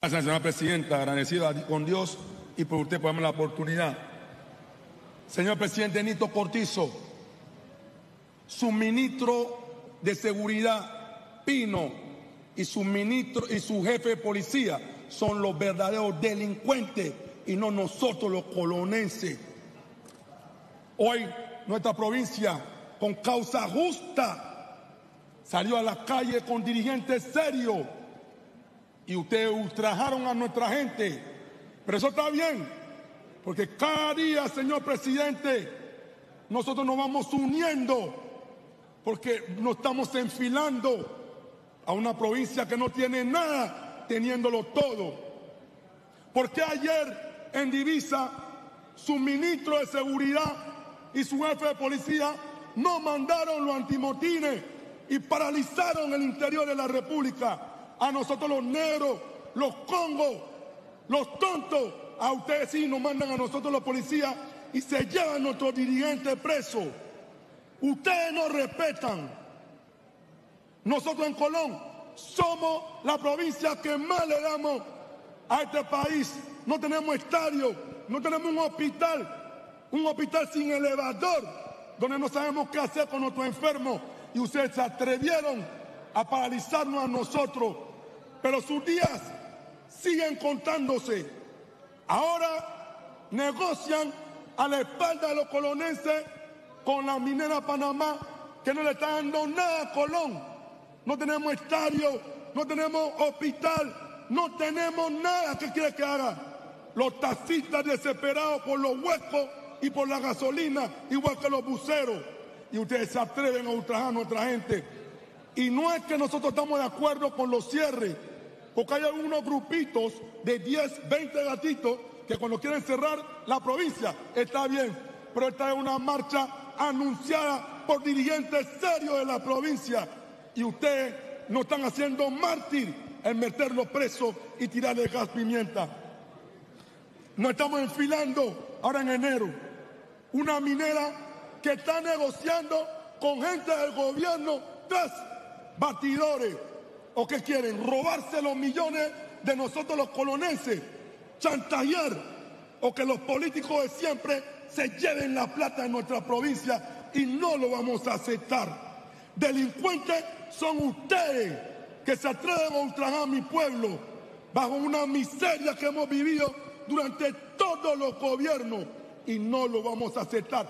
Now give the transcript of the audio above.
Gracias, señora presidenta. Agradecida con Dios y por usted por darme la oportunidad. Señor presidente Nito Cortizo, su ministro de Seguridad, Pino, y su ministro y su jefe de policía son los verdaderos delincuentes y no nosotros los colonenses. Hoy nuestra provincia, con causa justa, salió a la calle con dirigentes serios y ustedes ultrajaron a nuestra gente. Pero eso está bien, porque cada día, señor presidente, nosotros nos vamos uniendo, porque nos estamos enfilando a una provincia que no tiene nada, teniéndolo todo. Porque ayer en Divisa, su ministro de Seguridad y su jefe de policía no mandaron los antimotines y paralizaron el interior de la República? A nosotros los negros, los congos, los tontos, a ustedes sí nos mandan a nosotros los policías y se llevan a nuestros dirigentes presos. Ustedes no respetan. Nosotros en Colón somos la provincia que más le damos a este país. No tenemos estadio, no tenemos un hospital, un hospital sin elevador, donde no sabemos qué hacer con nuestros enfermos. Y ustedes se atrevieron a paralizarnos a nosotros. Pero sus días siguen contándose. Ahora negocian a la espalda de los colonenses con la minera Panamá, que no le está dando nada a Colón. No tenemos estadio, no tenemos hospital, no tenemos nada que quiere que haga. Los taxistas desesperados por los huecos y por la gasolina, igual que los buceros. Y ustedes se atreven a ultrajar a nuestra gente. Y no es que nosotros estamos de acuerdo con los cierres, porque hay algunos grupitos de 10, 20 gatitos que cuando quieren cerrar la provincia está bien, pero esta es una marcha anunciada por dirigentes serios de la provincia y ustedes no están haciendo mártir en meterlos presos y tirarle gas pimienta. Nos estamos enfilando ahora en enero una minera que está negociando con gente del gobierno tras batidores ¿O qué quieren? ¿Robarse los millones de nosotros los colonenses? ¿Chantajear? ¿O que los políticos de siempre se lleven la plata de nuestra provincia y no lo vamos a aceptar? Delincuentes son ustedes que se atreven a ultrajar a mi pueblo bajo una miseria que hemos vivido durante todos los gobiernos y no lo vamos a aceptar.